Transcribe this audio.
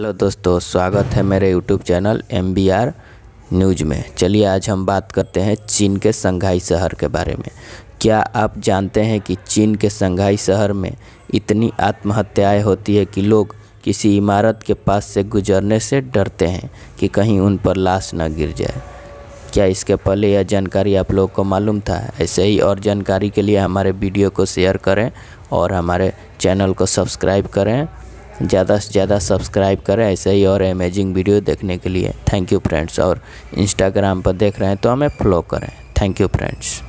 Hello दोस्तों, स्वागत है मेरे YouTube channel M B R news में। चलिए आज हम बात करते हैं चीन के संघाई शहर के बारे में। क्या आप जानते हैं कि चीन के संघाई शहर में इतनी आत्महत्याएँ होती है कि लोग किसी इमारत के पास से गुजरने से डरते हैं कि कहीं उन पर लाश न गिर जाए? क्या इसके पहले यह जानकारी आप लोगों को मालूम था? ऐसे ही और जानकारी के लिए हमारे वीडियो को शेयर करें और हमारे चैनल को सब्सक्राइब करें। ज़्यादा से ज़्यादा सब्सक्राइब करें ऐसे ही और अमेजिंग वीडियो देखने के लिए। थैंक यू फ्रेंड्स और इंस्टाग्राम पर देख रहे हैं तो हमें फॉलो करें। Thank you friends